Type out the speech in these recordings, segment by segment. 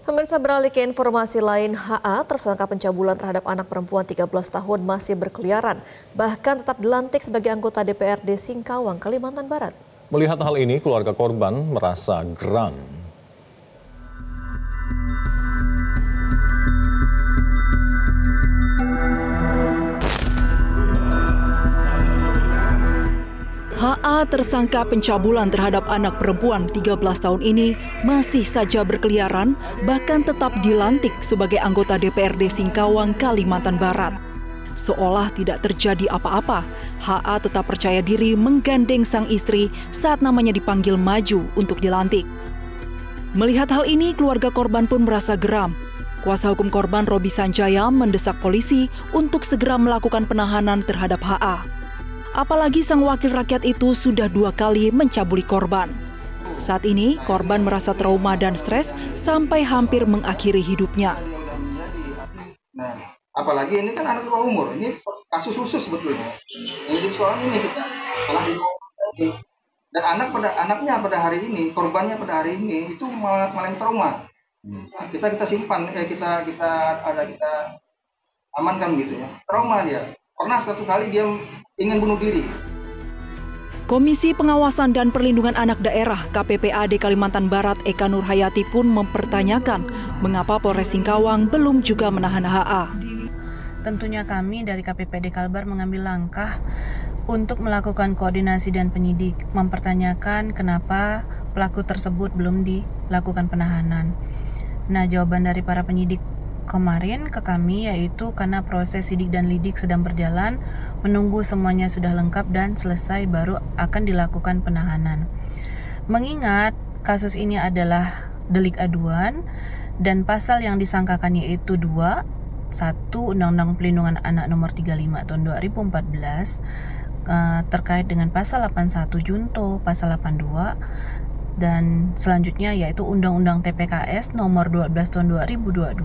Pemirsa beralih ke informasi lain, HA tersangka pencabulan terhadap anak perempuan 13 tahun masih berkeliaran, bahkan tetap dilantik sebagai anggota DPRD Singkawang, Kalimantan Barat. Melihat hal ini, keluarga korban merasa geram. Tersangka pencabulan terhadap anak perempuan 13 tahun ini masih saja berkeliaran bahkan tetap dilantik sebagai anggota DPRD Singkawang, Kalimantan Barat. Seolah tidak terjadi apa-apa, HA tetap percaya diri menggandeng sang istri saat namanya dipanggil maju untuk dilantik. Melihat hal ini, keluarga korban pun merasa geram. Kuasa hukum korban Robi Sanjaya mendesak polisi untuk segera melakukan penahanan terhadap HA. Apalagi sang wakil rakyat itu sudah dua kali mencabuli korban. Saat ini, korban merasa trauma dan stres sampai hampir mengakhiri hidupnya. Nah, apalagi ini kan anak dua umur, ini kasus khusus sebetulnya. Jadi soal ini kita telah di dan anak pada anaknya pada hari ini, korbannya pada hari ini itu malah, malah trauma. Nah, kita kita simpan, eh, kita kita ada kita amankan gitu ya. Trauma dia. Pernah satu kali dia ingin bunuh diri. Komisi Pengawasan dan Perlindungan Anak Daerah KPPAD Kalimantan Barat Eka Nurhayati pun mempertanyakan mengapa Polres Singkawang belum juga menahan HA. Tentunya kami dari KPPD Kalbar mengambil langkah untuk melakukan koordinasi dan penyidik, mempertanyakan kenapa pelaku tersebut belum dilakukan penahanan. Nah, jawaban dari para penyidik kemarin ke kami yaitu karena proses sidik dan lidik sedang berjalan, menunggu semuanya sudah lengkap dan selesai baru akan dilakukan penahanan. Mengingat kasus ini adalah delik aduan dan pasal yang disangkakan yaitu dua satu Undang-Undang Pelindungan Anak Nomor 35 Tahun 2014 eh, terkait dengan pasal 81 Junto, pasal 82 dan selanjutnya yaitu Undang-Undang TPKS nomor 12 tahun 2022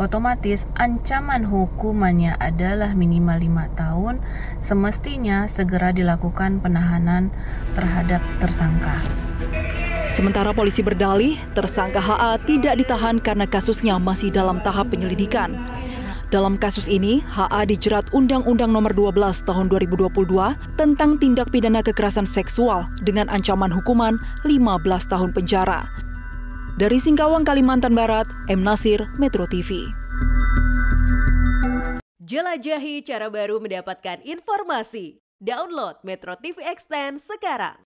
otomatis ancaman hukumannya adalah minimal 5 tahun semestinya segera dilakukan penahanan terhadap tersangka. Sementara polisi berdalih, tersangka HA tidak ditahan karena kasusnya masih dalam tahap penyelidikan. Dalam kasus ini, HA dijerat Undang-Undang Nomor 12 Tahun 2022 tentang tindak pidana kekerasan seksual dengan ancaman hukuman 15 tahun penjara. Dari Singkawang, Kalimantan Barat, M. Nasir, Metro TV. Jelajahi cara baru mendapatkan informasi. Download Metro TV Extend sekarang.